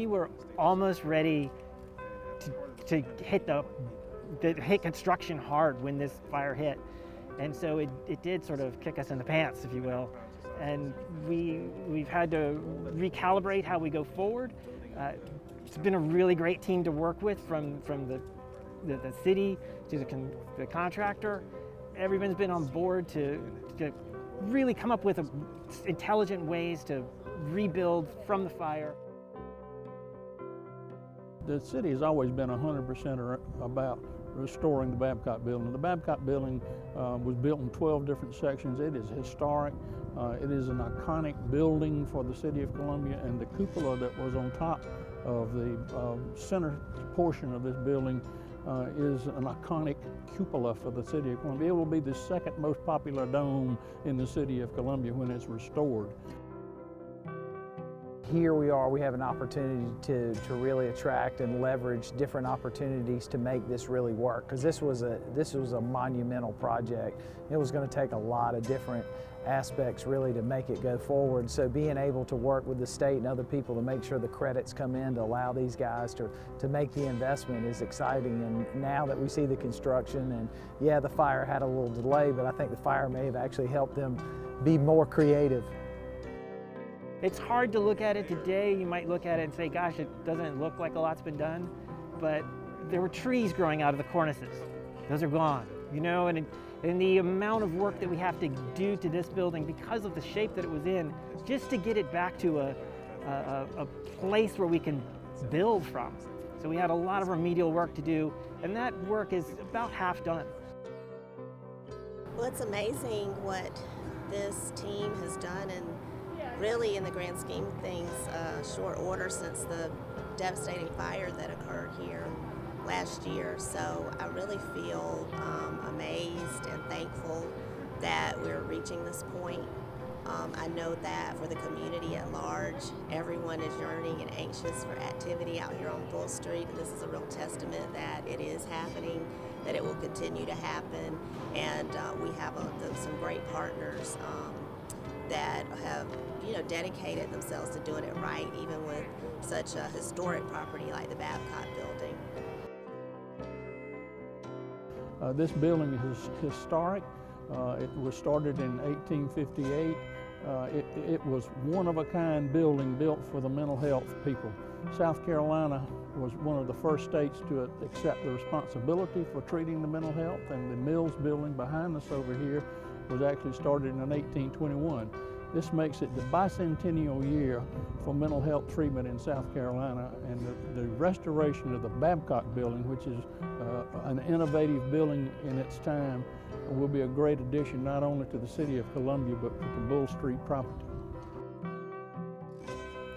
we were almost ready to, to hit the, hit construction hard when this fire hit. And so it, it did sort of kick us in the pants, if you will. And we, we've had to recalibrate how we go forward. Uh, it's been a really great team to work with from, from the, the, the city to the, con, the contractor. Everyone's been on board to, to really come up with a, intelligent ways to rebuild from the fire. The city has always been 100% about restoring the Babcock building. The Babcock building uh, was built in 12 different sections. It is historic. Uh, it is an iconic building for the city of Columbia and the cupola that was on top of the uh, center portion of this building uh, is an iconic cupola for the city of Columbia. It will be the second most popular dome in the city of Columbia when it's restored here we are, we have an opportunity to, to really attract and leverage different opportunities to make this really work. Because this was a this was a monumental project. It was going to take a lot of different aspects really to make it go forward. So being able to work with the state and other people to make sure the credits come in to allow these guys to, to make the investment is exciting. And now that we see the construction and yeah, the fire had a little delay, but I think the fire may have actually helped them be more creative it's hard to look at it today. You might look at it and say, gosh, it doesn't look like a lot's been done. But there were trees growing out of the cornices. Those are gone, you know, and, and the amount of work that we have to do to this building because of the shape that it was in, just to get it back to a, a, a place where we can build from. So we had a lot of remedial work to do, and that work is about half done. Well, it's amazing what this team has done and really, in the grand scheme of things, uh, short order since the devastating fire that occurred here last year. So I really feel um, amazed and thankful that we're reaching this point. Um, I know that for the community at large, everyone is yearning and anxious for activity out here on Bull Street, and this is a real testament that it is happening, that it will continue to happen, and uh, we have a, some great partners um, that have you know, dedicated themselves to doing it right, even with such a historic property like the Babcock building. Uh, this building is historic. Uh, it was started in 1858. Uh, it, it, was one of a kind building built for the mental health people. South Carolina was one of the first states to accept the responsibility for treating the mental health and the Mills building behind us over here was actually started in 1821. This makes it the bicentennial year for mental health treatment in South Carolina and the, the restoration of the Babcock building, which is uh, an innovative building in its time, will be a great addition not only to the city of Columbia but to the Bull Street property.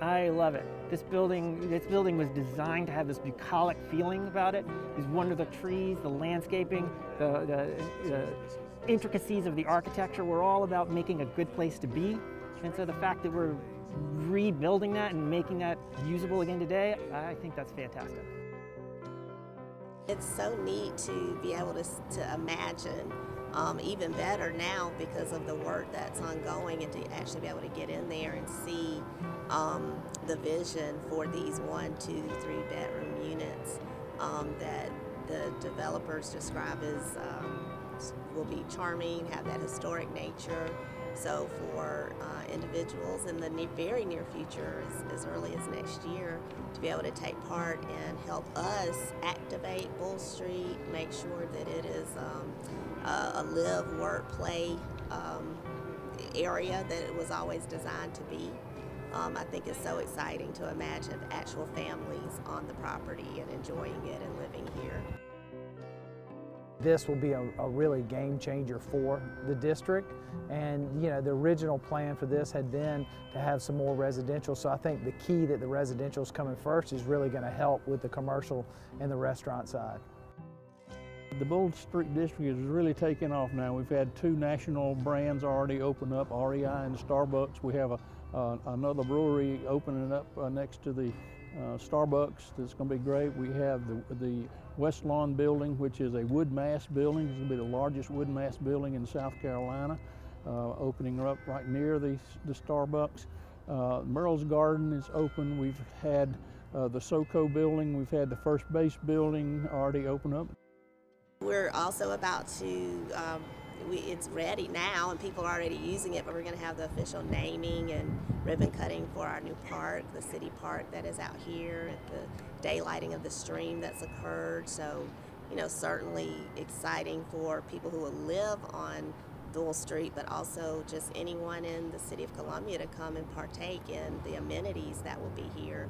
I love it. This building, this building was designed to have this bucolic feeling about it. These wonderful trees, the landscaping, the, the, the intricacies of the architecture were all about making a good place to be. And so the fact that we're rebuilding that and making that usable again today, I think that's fantastic. It's so neat to be able to, to imagine um, even better now because of the work that's ongoing and to actually be able to get in there and see um, the vision for these one, two, three bedroom units um, that the developers describe as um, will be charming, have that historic nature. So for uh, individuals in the very near future, as, as, early as next year, to be able to take part and help us activate Bull Street, make sure that it is um, a, a, live, work, play um, area that it was always designed to be. Um, I think it's so exciting to imagine actual families on the property and enjoying it and living here. This will be a, a, really game changer for the district. And you know, the original plan for this had been to have some more residential. So I think the key that the residential is coming first is really going to help with the commercial and the restaurant side. The Bull Street District is really taking off now. We've had two national brands already open up, REI and Starbucks. We have a, uh, another brewery opening up uh, next to the uh, Starbucks that's going to be great. We have the, the West Lawn building, which is a wood mass building. It's going to be the largest wood mass building in South Carolina, uh, opening up right near the, the Starbucks. Uh, Merle's Garden is open. We've had uh, the SoCo building. We've had the first base building already open up. We're also about to, um, we, it's ready now and people are already using it, but we're going to have the official naming and ribbon cutting for our new park, the city park that is out here, the daylighting of the stream that's occurred. So, you know, certainly exciting for people who will live on Bull Street, but also just anyone in the city of Columbia to come and partake in the amenities that will be here